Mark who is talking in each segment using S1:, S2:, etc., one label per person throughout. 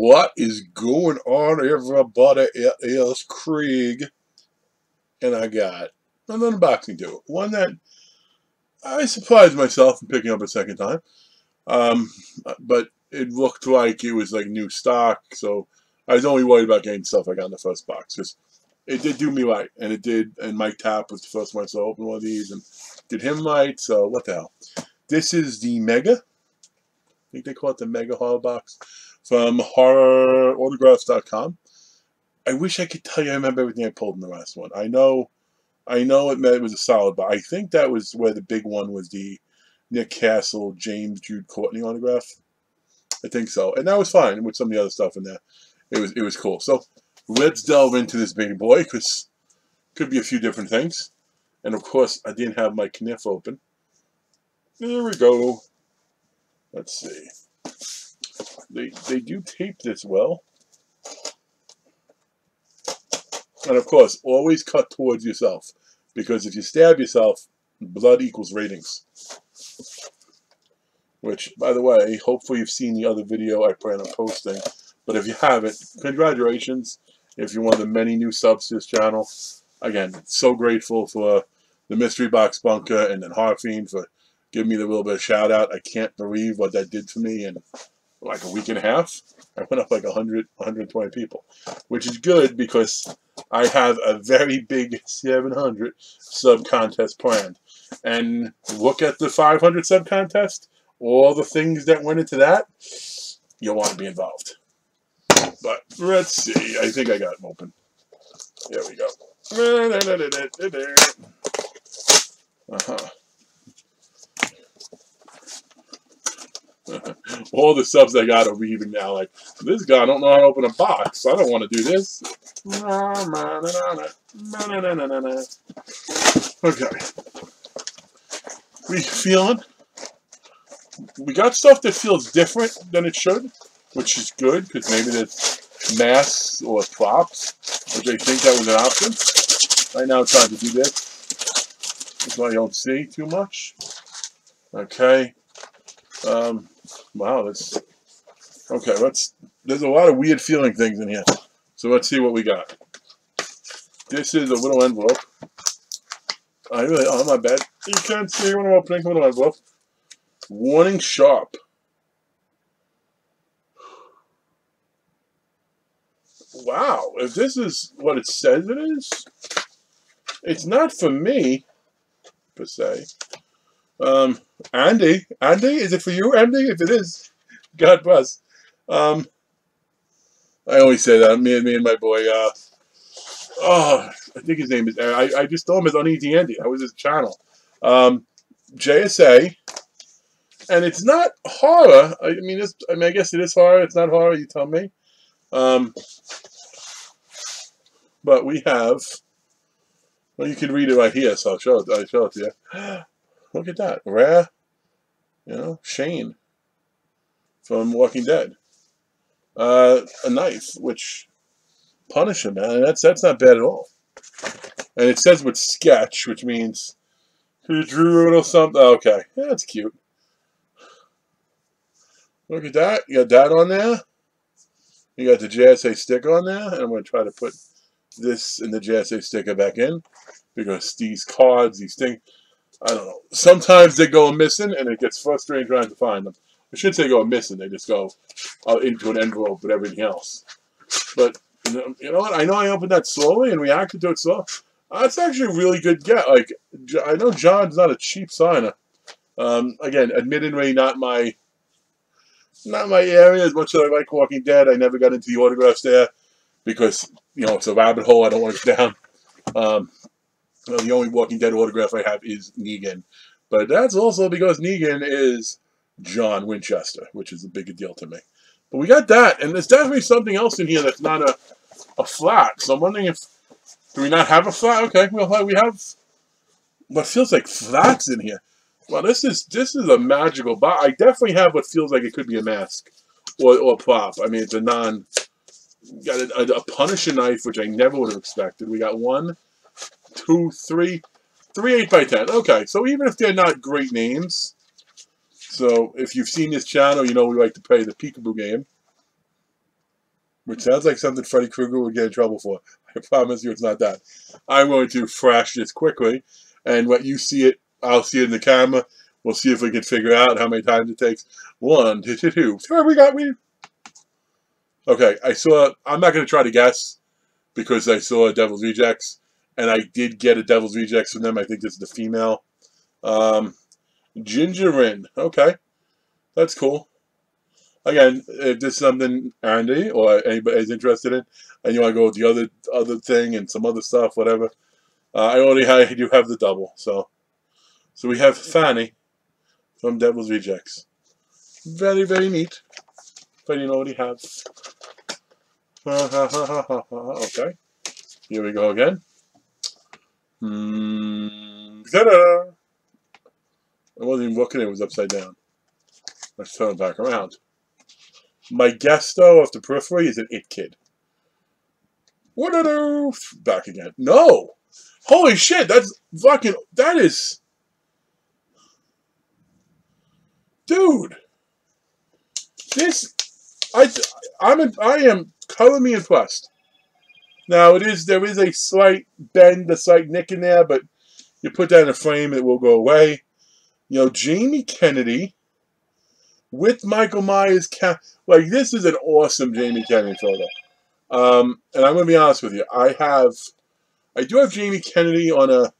S1: What is going on, everybody? It is Craig, and I got an unboxing to it. One that I surprised myself in picking up a second time, um, but it looked like it was like new stock, so I was only worried about getting stuff I got in the first box because it did do me right, and it did. And Mike Tapp was the first one to open one of these, and did him right. So what the hell? This is the Mega. I think they call it the Mega Horror Box from HorrorAutographs.com. I wish I could tell you I remember everything I pulled in the last one. I know, I know it, it was a solid, but I think that was where the big one was the Nick Castle, James Jude Courtney autograph. I think so, and that was fine with some of the other stuff in there. It was it was cool. So let's delve into this baby boy because could be a few different things. And of course, I didn't have my kniff open. There we go. Let's see. They, they do tape this well. And of course, always cut towards yourself. Because if you stab yourself, blood equals ratings. Which, by the way, hopefully you've seen the other video I plan on posting. But if you haven't, congratulations. If you're one of the many new subs to this channel. Again, so grateful for the Mystery Box Bunker and then Harfiend for giving me the little bit of shout out. I can't believe what that did for me in like a week and a half. I went up like 100, 120 people, which is good because I have a very big 700 sub contest planned. And look at the 500 sub contest, all the things that went into that, you'll want to be involved. But let's see. I think I got them open. There we go. Uh-huh. All the subs I got are leaving now. Like, this guy I don't know how to open a box. I don't want to do this. Okay. We feeling? We got stuff that feels different than it should, which is good, because maybe there's masks or props, which I think that was an option. Right now I'm trying to do this. So I don't see too much. Okay. Um, wow, that's okay. Let's. There's a lot of weird feeling things in here. So let's see what we got. This is a little envelope. I really, oh my bad. You can't see when I'm opening a little envelope. Warning sharp. Wow, if this is what it says it is, it's not for me, per se. Um, Andy, Andy, is it for you, Andy? If it is, God bless. Um, I always say that. Me and me and my boy. Uh, oh, I think his name is. I I just told him it's Uneasy Andy. That was his channel. Um, JSA, and it's not horror. I mean, it's, I mean, I guess it is horror. It's not horror. You tell me. Um, but we have. Well, you can read it right here, so I'll show it. I'll show it to you. Look at that. Rare, you know, Shane from Walking Dead. Uh, a knife, which Punisher, man. That's that's not bad at all. And it says with sketch, which means he drew it or something. Okay, yeah, that's cute. Look at that. You got that on there. You got the JSA sticker on there. And I'm going to try to put this in the JSA sticker back in. Because these cards, these things, I don't know. Sometimes they go missing, and it gets frustrating trying to find them. I should say go missing. They just go uh, into an envelope with everything else. But you know what? I know I opened that slowly and reacted to it slow. That's actually a really good get. Like I know John's not a cheap signer. Um, again, admittedly, not my not my area as much as I like Walking Dead. I never got into the autographs there because you know it's a rabbit hole. I don't want to go down. Um, well, the only Walking Dead autograph I have is Negan. But that's also because Negan is John Winchester, which is a big deal to me. But we got that, and there's definitely something else in here that's not a, a flat. So I'm wondering if, do we not have a flat? Okay, well, uh, we have what feels like flats in here. Well, this is this is a magical box. I definitely have what feels like it could be a mask or, or a prop. I mean, it's a non, got a, a, a Punisher knife, which I never would have expected. We got one, two, three, three eight by ten. Okay, so even if they're not great names, so if you've seen this channel, you know we like to play the peekaboo game. which sounds like something Freddy Krueger would get in trouble for. I promise you it's not that. I'm going to flash this quickly, and what you see it, I'll see it in the camera. We'll see if we can figure out how many times it takes. One, two, two, two. Three, we got me. Okay, I saw, I'm not going to try to guess because I saw Devil's Rejects, and I did get a Devil's Rejects from them. I think is the female. Um, Ginger Lynn. Okay, that's cool. Again, if this is something Andy or anybody is interested in, and you want to go with the other other thing and some other stuff, whatever, uh, I already I do have the double. So, so we have Fanny from Devil's Rejects. Very, very neat. But you he has. okay. Here we go again. Hmm. I wasn't even looking, it was upside down. Let's turn it back around. My guest, though, of the periphery is an It Kid. What do do? Back again. No! Holy shit, that's fucking, that is... Dude! This, I, I'm, a, I am colorly impressed. Now, it is, there is a slight bend, a slight nick in there, but you put that in a frame, it will go away you know, Jamie Kennedy with Michael Myers. Like, this is an awesome Jamie Kennedy photo. Um, and I'm to be honest with you. I have, I do have Jamie Kennedy on a,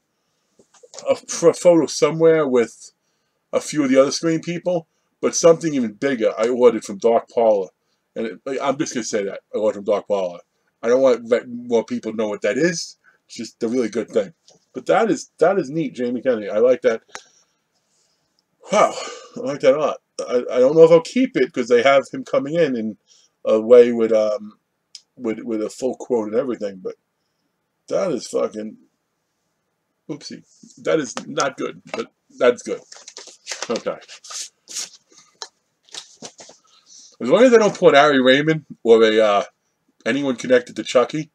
S1: a, photo somewhere with a few of the other screen people, but something even bigger I ordered from Dark Parlor. And it, I'm just going to say that. I ordered from Dark Parlor. I don't want more people know what that is. It's just a really good thing. But that is that is neat, Jamie Kennedy. I like that. Wow, I like that a lot. I, I don't know if I'll keep it because they have him coming in in a way with um with with a full quote and everything, but that is fucking oopsie. That is not good, but that's good. Okay. As long as they don't put Ari Lehman or a uh, anyone connected to Chucky,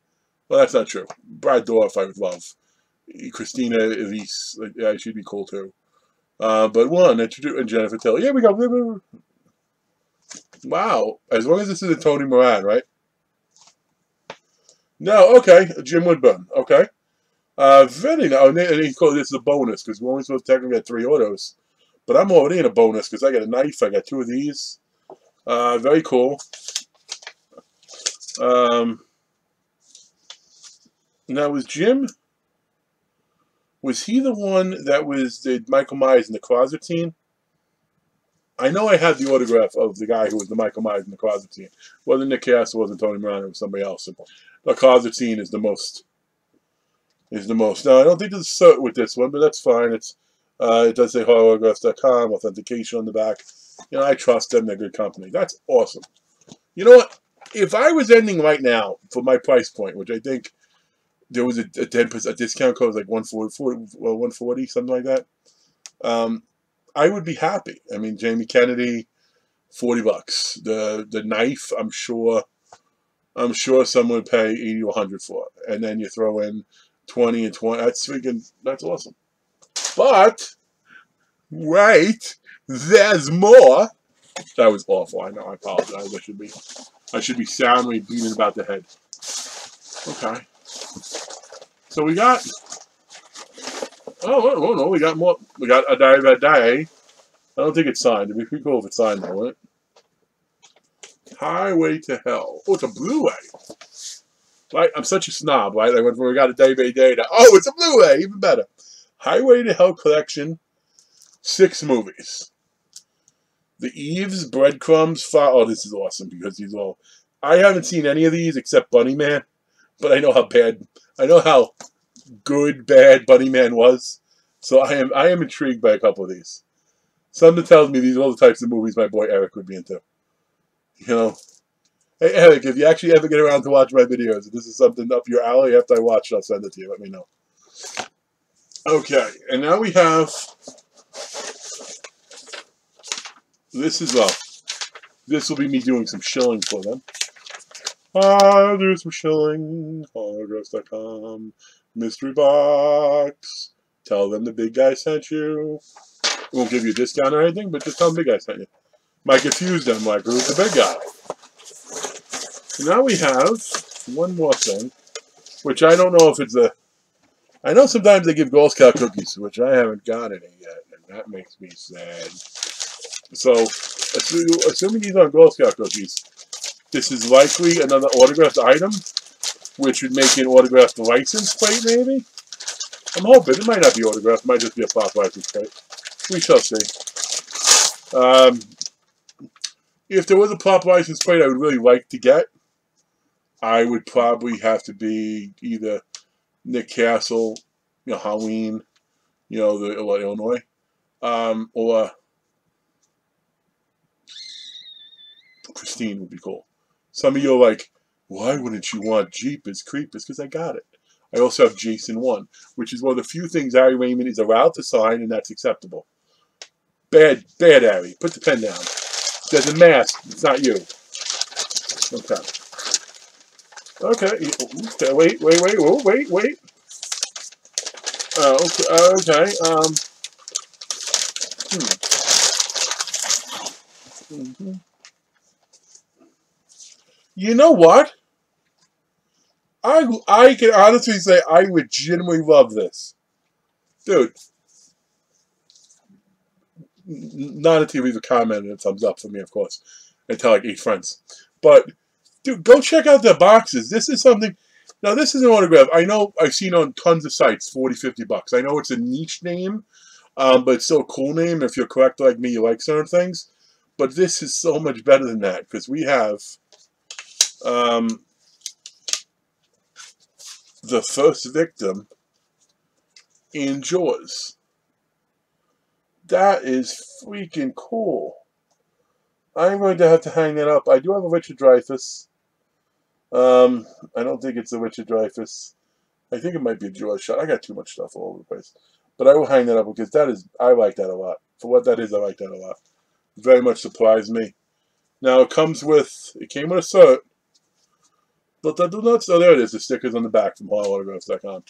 S1: well, that's not true. Brad Dourif, I would love. Christine Elise, yeah, she'd be cool too. Uh, but one, and Jennifer Tilly. Yeah, we go. Wow. As long as this is a Tony Moran, right? No, okay. Jim Winburn. Okay. Uh, very nice. And he called this a bonus because we're only supposed to technically get three autos. But I'm already in a bonus because I got a knife. I got two of these. Uh, very cool. Um, now, was Jim was he the one that was the Michael Myers in the closet scene? I know I had the autograph of the guy who was the Michael Myers in the closet scene. Wasn't Nick Castle, wasn't Tony Moran, it was somebody else. The closet scene is the most is the most. Now I don't think there's a cert with this one, but that's fine. It's uh, it does say horrorographs.com, authentication on the back. You know, I trust them, they're good company. That's awesome. You know what? If I was ending right now for my price point, which I think there was a, a 10% a discount code like 140, 140 something like that. Um, I would be happy. I mean, Jamie Kennedy, 40 bucks. The the knife, I'm sure I'm sure someone would pay 80 or 100 for it. And then you throw in 20 and 20. That's freaking, that's awesome. But, wait, there's more. That was awful. I know. I apologize. I should be, I should be soundly beating about the head. Okay. So we got, oh, oh, oh, no, we got more, we got a die by day. Eh? I don't think it's signed. It'd be pretty cool if it's signed, though, wouldn't it? Highway to Hell. Oh, it's a Blu-ray. Right? I'm such a snob, right? Went from we got a day by day to, oh, it's a Blu-ray, even better. Highway to Hell collection, six movies. The Eves, Breadcrumbs, Fire. Oh, this is awesome because these all. I haven't seen any of these except Bunny Man, but I know how bad I know how good, bad Bunny Man was. So I am I am intrigued by a couple of these. Something tells me these are all the types of movies my boy Eric would be into. You know. Hey Eric, if you actually ever get around to watch my videos, if this is something up your alley after I watch it, I'll send it to you. Let me know. Okay, and now we have this is a, This will be me doing some shilling for them. I'll do some shilling. Horrorghost.com. Mystery box. Tell them the big guy sent you. Won't give you a discount or anything, but just tell them the big guy sent you. Might confuse them like, who's the big guy? So Now we have one more thing, which I don't know if it's a. I know sometimes they give Girl Scout cookies, which I haven't got any yet, and that makes me sad. So, assuming these are Girl Scout cookies, this is likely another autographed item, which would make an autographed license plate, maybe? I'm hoping. It might not be autographed. It might just be a pop license plate. We shall see. Um, if there was a pop license plate I would really like to get, I would probably have to be either Nick Castle, you know, Halloween, you know, the Illinois, um, or Christine would be cool. Some of you are like, why wouldn't you want jeep Jeepers Creepers? Because I got it. I also have Jason 1, which is one of the few things Ari Lehman is allowed to sign, and that's acceptable. Bad, bad Ari. Put the pen down. There's a mask. It's not you. Okay. Okay. Wait, wait, wait, whoa, wait, wait. Oh, okay. okay. Um. Hmm. Mm -hmm. You know what? I I can honestly say I would genuinely love this, dude. Not a leave a comment and a thumbs up for me, of course, and tell like eight friends. But dude, go check out the boxes. This is something. Now this is an autograph. I know I've seen on tons of sites, 40, 50 bucks. I know it's a niche name, um, but it's still a cool name. If you're correct like me, you like certain things. But this is so much better than that because we have um, the first victim in Jaws. That is freaking cool. I'm going to have to hang that up. I do have a Richard Dreyfuss. Um, I don't think it's a Richard Dreyfuss. I think it might be a Jaws shot. I got too much stuff all over the place. But I will hang that up because that is, I like that a lot. For what that is, I like that a lot. Very much surprised me. Now, it comes with, it came with a cert. Not, oh, there it is. The stickers on the back from HorrorAutographs.com.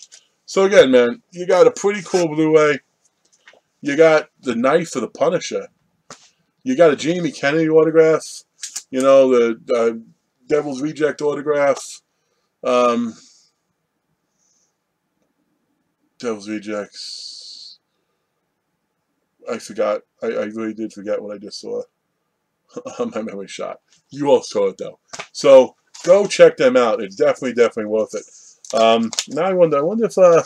S1: So again, man, you got a pretty cool Blu-ray. You got the knife for the Punisher. You got a Jamie Kennedy autograph. You know, the uh, Devil's Reject autograph. Um, Devil's Rejects. I forgot. I, I really did forget what I just saw. My memory shot. You all saw it, though. So, go check them out. It's definitely, definitely worth it. Um, now I wonder, I wonder if, uh,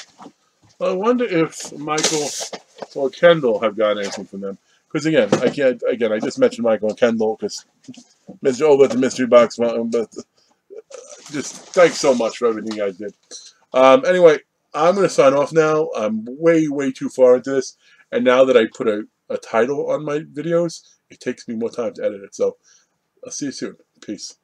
S1: I wonder if Michael or Kendall have gotten anything from them. Because again, I can't, again, I just mentioned Michael and Kendall because Mr. Over at the Mystery Box, but uh, just thanks so much for everything you guys did. Um, anyway, I'm going to sign off now. I'm way, way too far into this. And now that I put a, a title on my videos, it takes me more time to edit it. So I'll see you soon. Peace.